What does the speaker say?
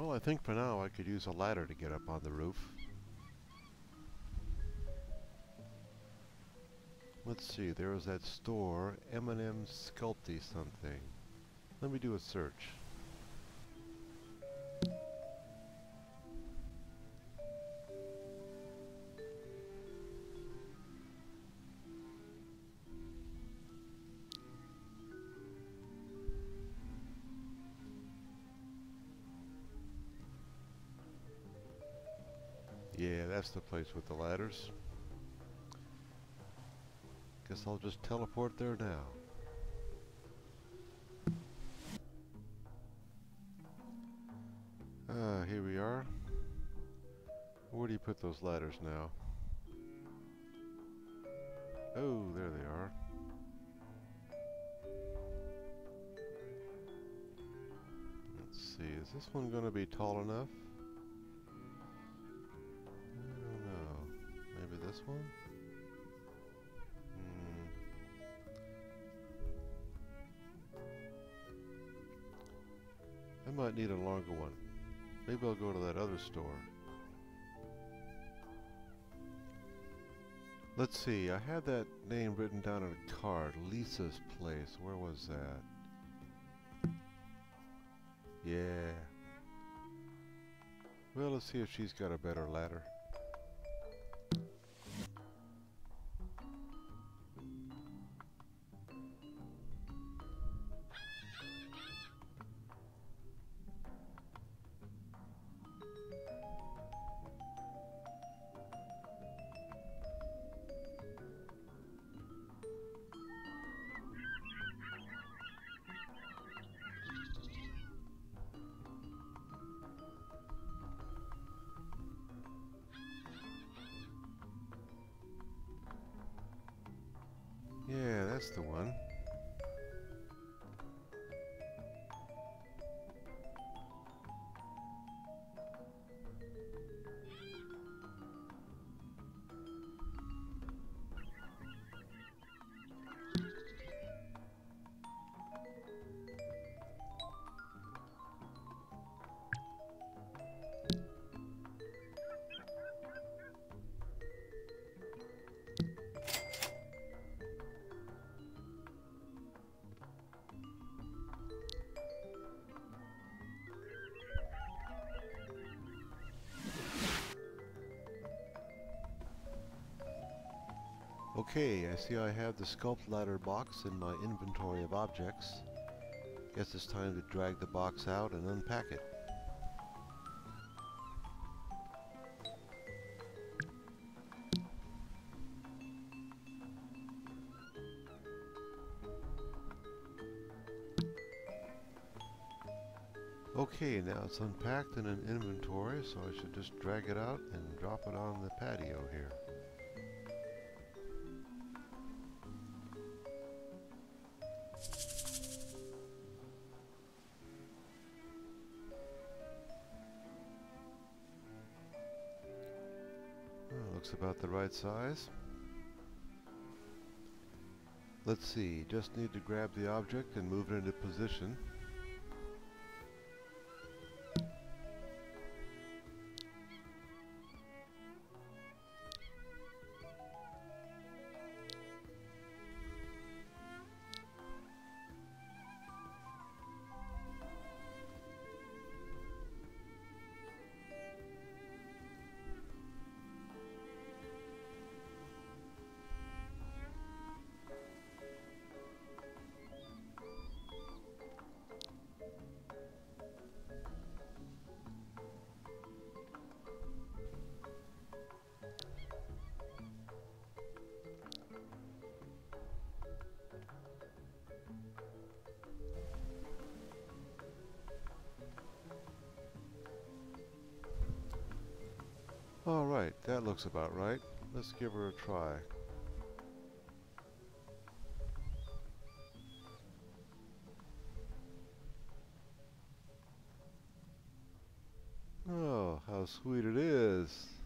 Well, I think for now I could use a ladder to get up on the roof. Let's see, there is that store, M&M Sculpty something. Let me do a search. Yeah, that's the place with the ladders. Guess I'll just teleport there now. Ah, here we are. Where do you put those ladders now? Oh, there they are. Let's see, is this one going to be tall enough? Hmm. I might need a longer one. Maybe I'll go to that other store. Let's see, I had that name written down on a card. Lisa's place. Where was that? Yeah. Well, let's see if she's got a better ladder. That's the one. Okay, I see I have the sculpt ladder box in my inventory of objects. Guess it's time to drag the box out and unpack it. Okay, now it's unpacked in an inventory, so I should just drag it out and drop it on the patio here. Looks about the right size. Let's see, just need to grab the object and move it into position. Alright, that looks about right. Let's give her a try. Oh, how sweet it is.